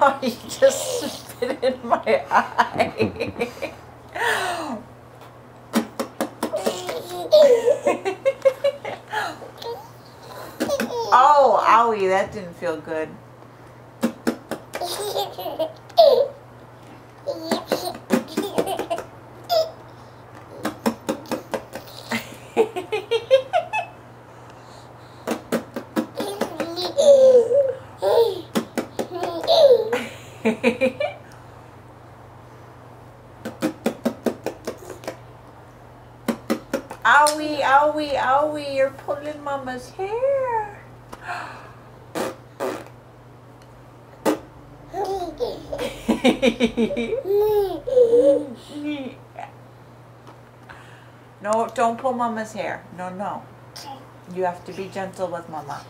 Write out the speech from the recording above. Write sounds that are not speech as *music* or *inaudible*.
oh, he just spit in my eye. oh, owie, that didn't feel good. *laughs* owie, owie, owie, you're pulling mama's hair. *laughs* *laughs* no, don't pull mama's hair. No, no. You have to be gentle with mama.